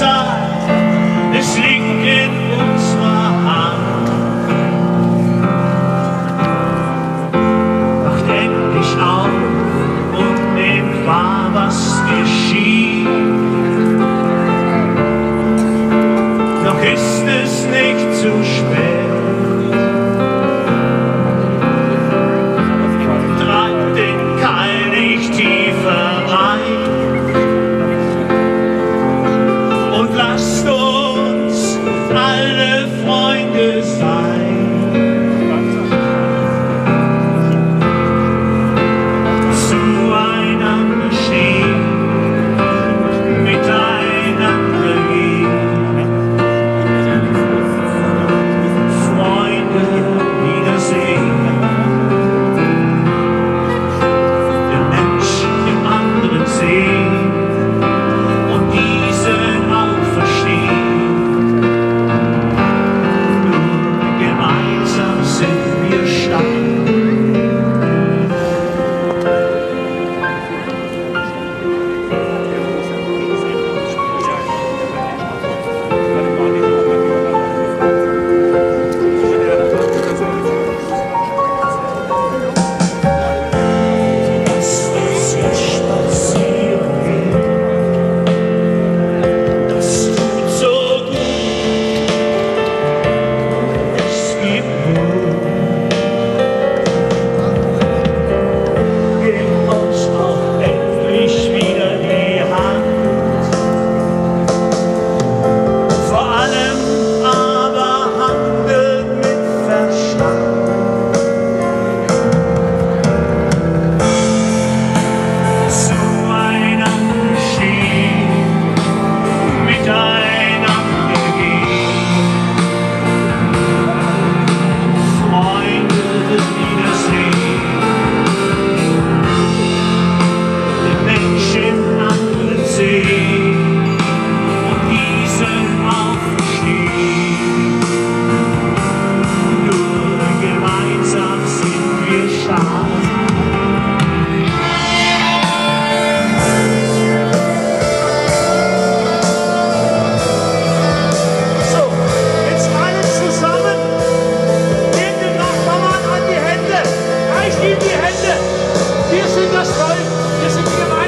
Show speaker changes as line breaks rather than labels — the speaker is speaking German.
Zeit, es liegt in unserer Hand. Wacht endlich auf und nehmt wahr, was geschieht. Noch ist es nicht zu spät. trying to find a sign.
Wir sind das Volk, wir sind ihre